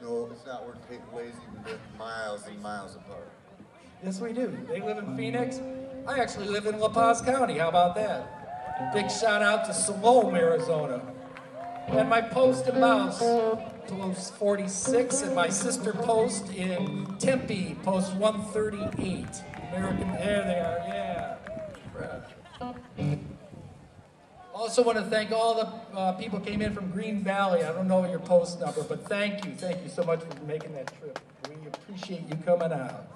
No, it's not. We're taking lazy. We miles and miles apart. Yes, we do. They live in Phoenix. I actually live in La Paz County. How about that? Big shout out to Salome, Arizona. And my post in Bouse, post 46, and my sister post in Tempe, post 138. American, there they are, yeah. Also want to thank all the uh, people came in from Green Valley. I don't know your post number, but thank you. Thank you so much for making that trip. We appreciate you coming out.